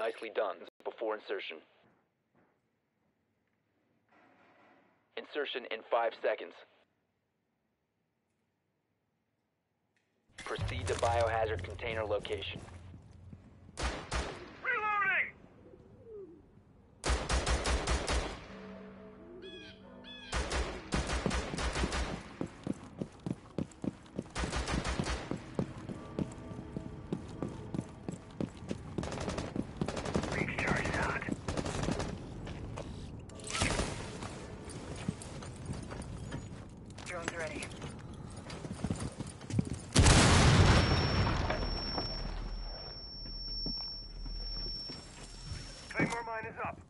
Nicely done. Before insertion. Insertion in five seconds. Proceed to biohazard container location. Is up.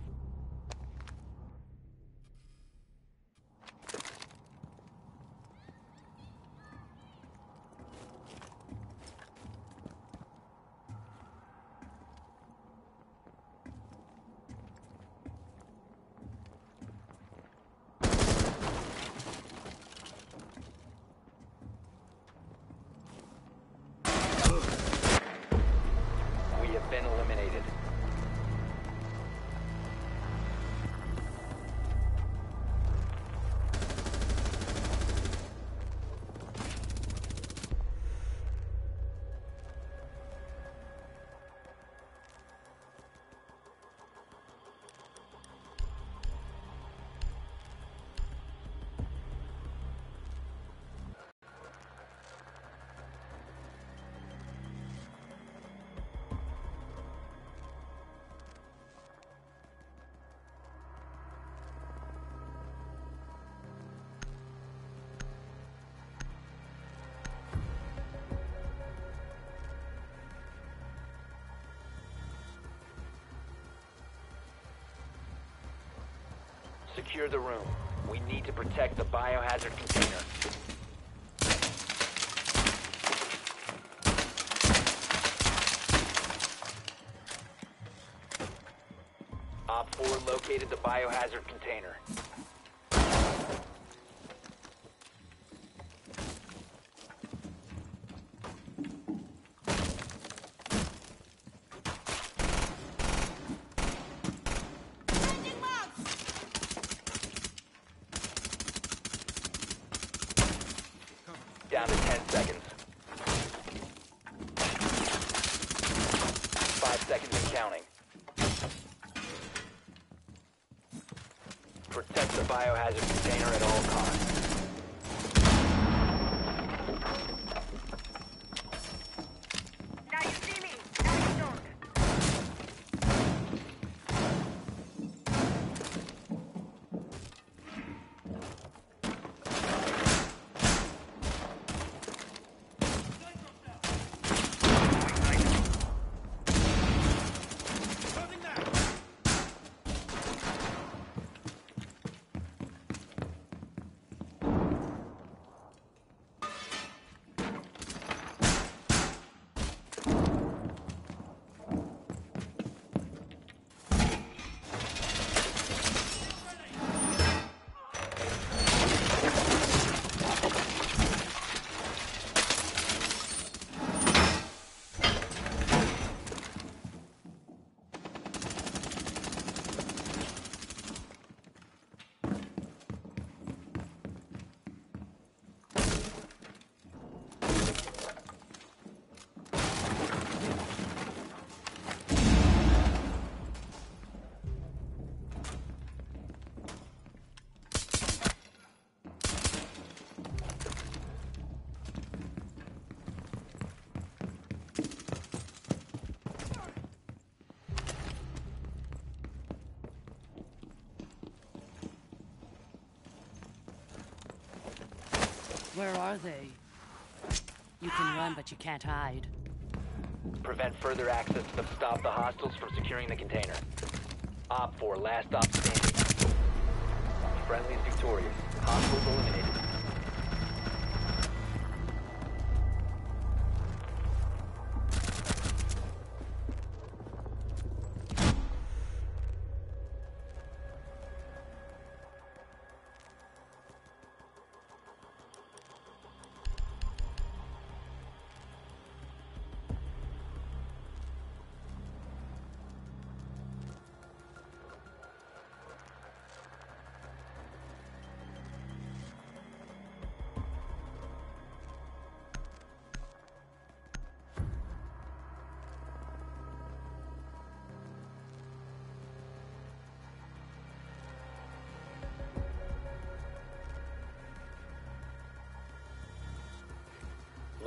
Secure the room. We need to protect the biohazard container. Op 4 located the biohazard container. Down to 10 seconds. Five seconds and counting. Protect the biohazard container at all costs. Where are they? You can run, but you can't hide. Prevent further access to them. Stop the hostiles from securing the container. Op 4, last stop standing. Friendly's victorious. Hostiles eliminated.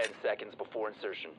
Ten seconds before insertion.